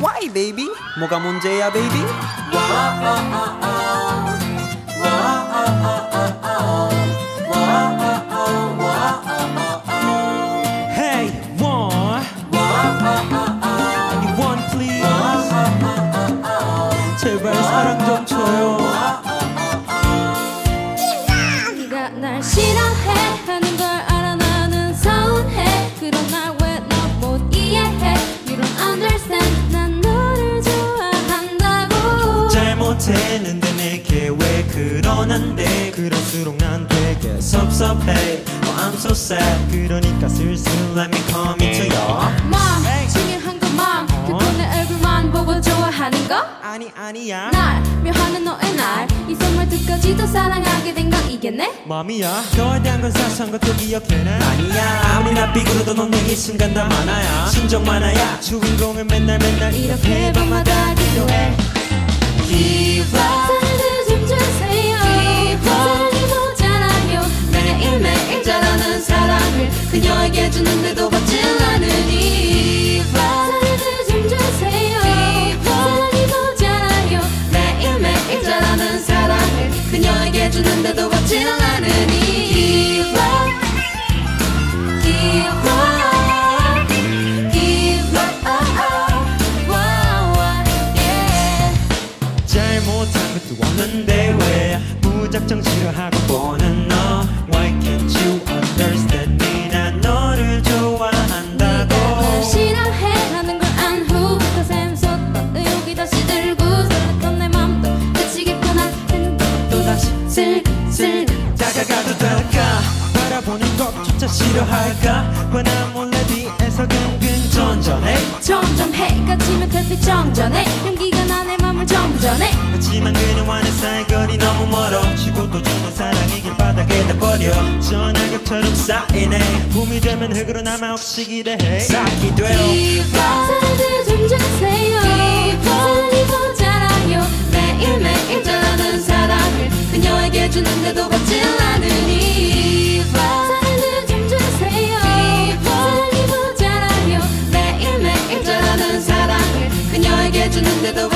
Why baby? 뭐가 문제야 baby? Hey, one. You want please? 제발 사랑 좀 줘요. 못했는데 내게 왜 그러는데? 그럴수록 난 되게 섭섭해. Oh I'm so sad. 그러니까 슬슬 let me come into your Mom 중요한 건 mom. 결국 내 얼굴만 보고 좋아하는 거? 아니 아니야. 날 묘하는 너의 날이 선물 듣까지도 사랑하게 된 건 이겠네? 맘이야. 너에 대한 건 사소한 것도 기억해내. 아니야. 아무리 나 비굴어도 넌이 순간 다 많아야. 심정 많아야. 주인공을 맨날 맨날 이렇게 없는데 왜 무작정 싫어하고 보는 너? Why can't you understand me? 난 너를 좋아한다고. 널 싫어해 하는 걸 안 후부터 샘솟던 의욕이 다시 들고 설렜던 내 맘도 그치겠구나 했는데 또다시 슬슬 다가가도 될까? 바라보는 것조차 싫어할까? 왜 나 몰래 뒤에서 근근 전전해? 점점 해가 지면 달빛 정전해 여 전약엽처럼 쌓이네. 봄이 되면 흙으로 남아 없이 기대해. 싹이 돼요. 사랑들 좀 주세요. 사랑이고 자라요 매일매일 전하는 사랑을 그녀에게 주는데도 받질 않으니. 주는데도